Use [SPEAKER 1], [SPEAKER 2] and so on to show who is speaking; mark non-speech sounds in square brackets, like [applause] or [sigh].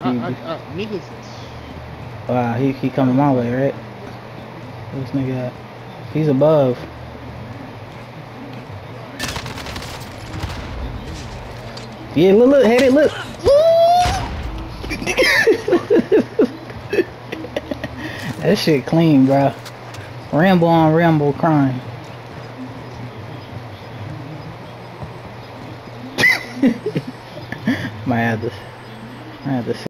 [SPEAKER 1] I, I, I.
[SPEAKER 2] Wow, he he coming my way, right? This nigga, he's above. Yeah, look, look, hit it, look. [laughs] that shit clean, bro. Rambo on Rambo, crime. [laughs] Might have to.